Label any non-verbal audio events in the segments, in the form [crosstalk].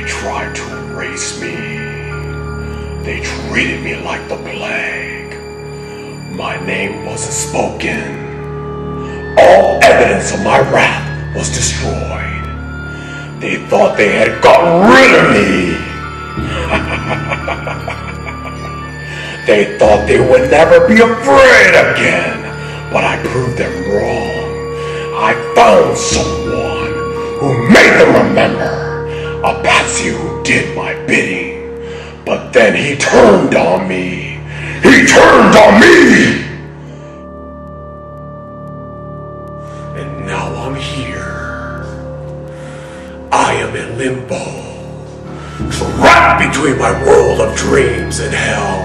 They tried to erase me. They treated me like the plague. My name wasn't spoken. All evidence of my wrath was destroyed. They thought they had gotten rid of me. [laughs] they thought they would never be afraid again. But I proved them wrong. I found someone who made them remember. A patsy who did my bidding. But then he turned on me. He turned on me! And now I'm here. I am in limbo. Trapped between my world of dreams and hell.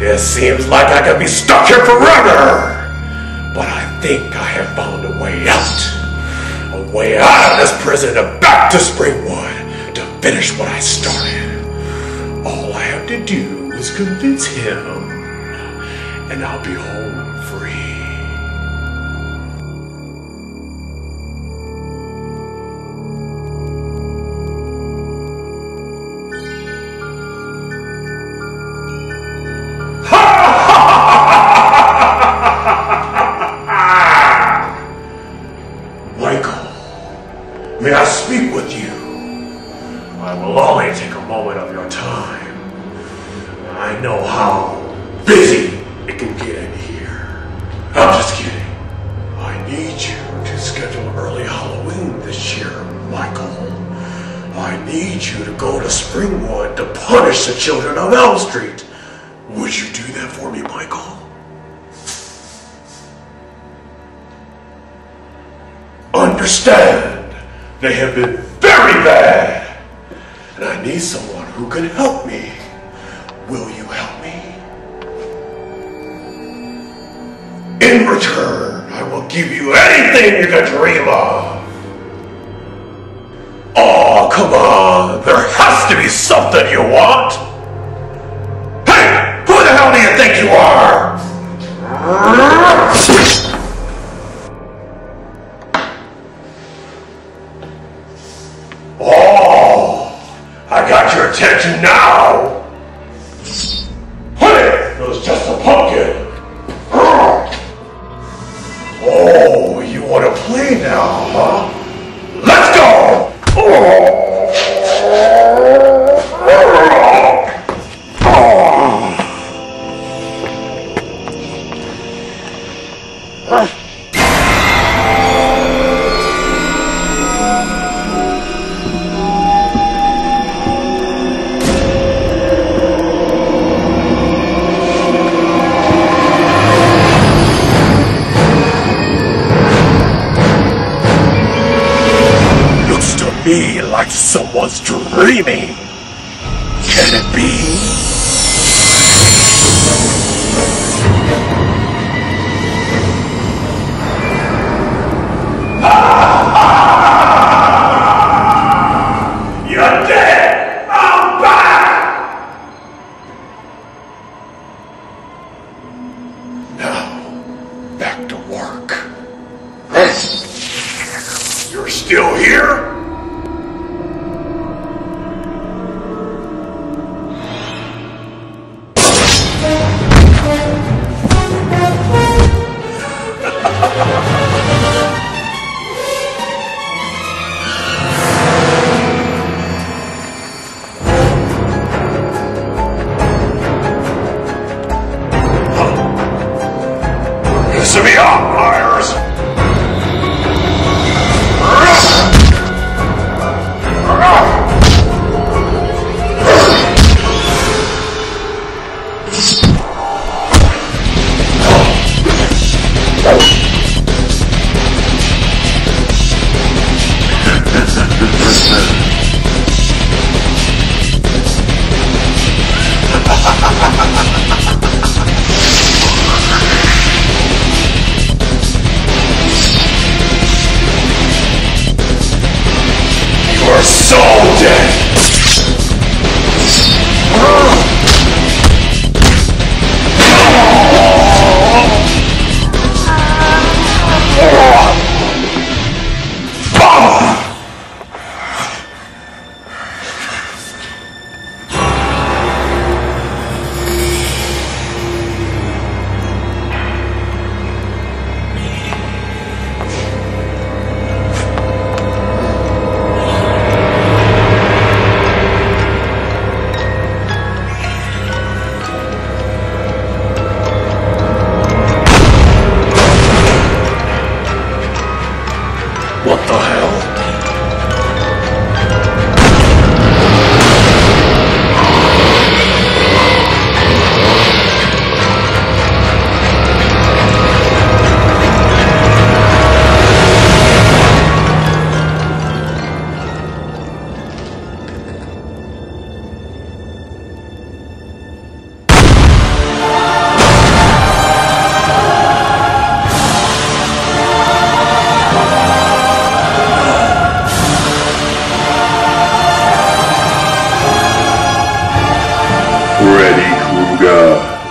It seems like I could be stuck here forever. But I think I have found a way out. A way out of this prison and back to Springwood finish what I started. All I have to do is convince him, and I'll be home free. Punish the children of Elm Street. Would you do that for me, Michael? Understand, they have been very bad, and I need someone who can help me. Will you help me? In return, I will give you anything you can dream of. Oh, come on, there has to be something you want. Hey, who the hell do you think you are? Oh, I got your attention now. Honey, it was just a pumpkin. Oh, you want to play now, huh? Me like someone's dreaming. Can it be? [laughs] You're dead! I'm back! Now, back to work. You're still here?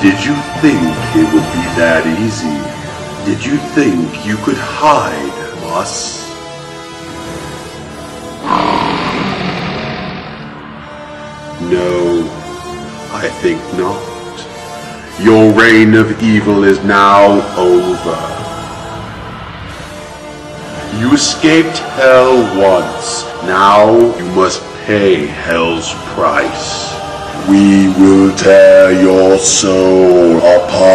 Did you think it would be that easy? Did you think you could hide us? No, I think not. Your reign of evil is now over. You escaped hell once. Now you must pay hell's price. We will tear your soul apart.